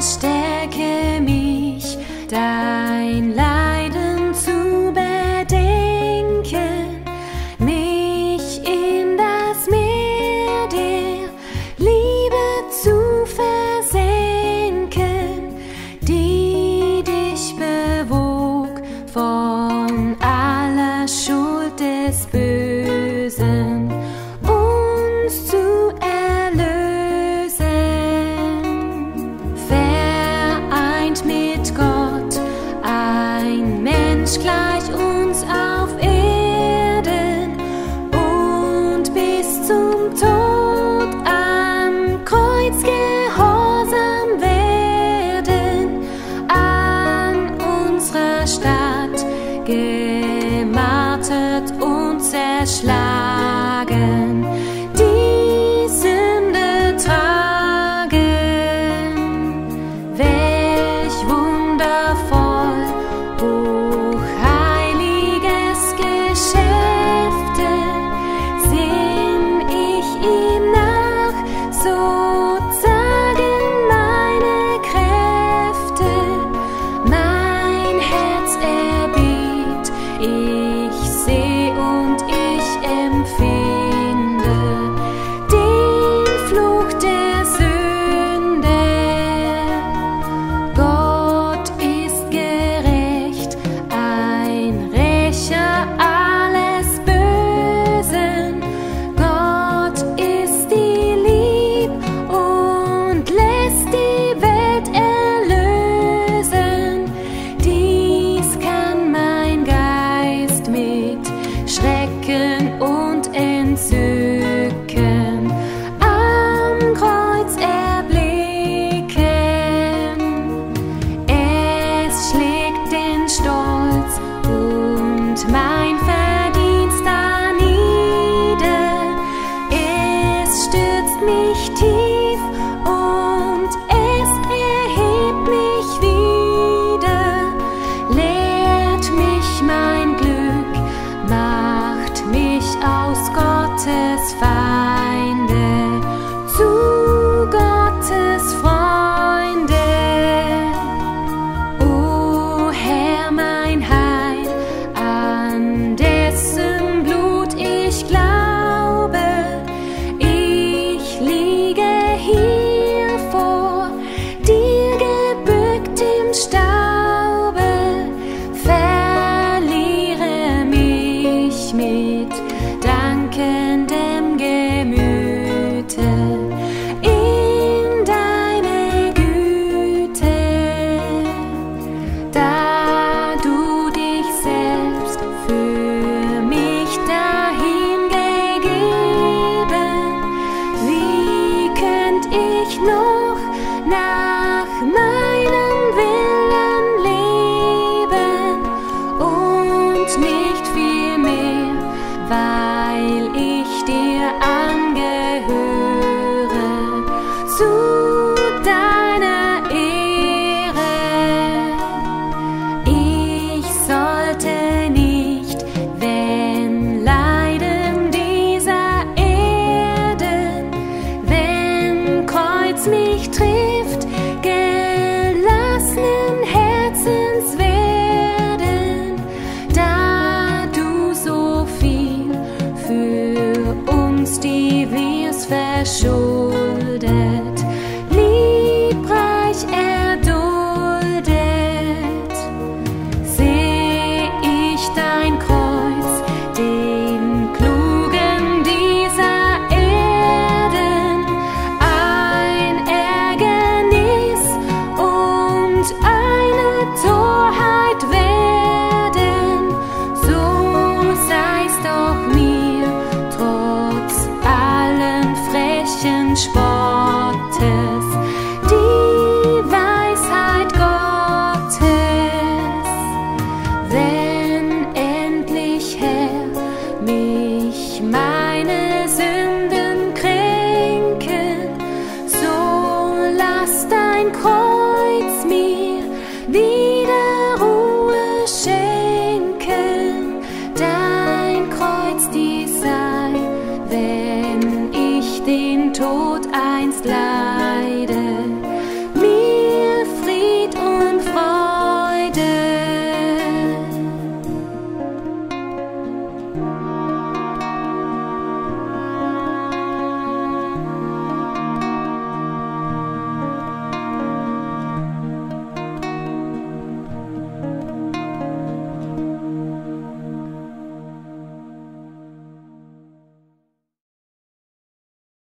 Stand. Gleich uns auf Erden und bis zum Tod am Kreuz gehorsam werden, an unserer Stadt gemartert und zerschlagen. My. dass dein Kreuz mir wieder Ruhe schenken, dein Kreuz dies sei, wenn ich den Tod einst leid.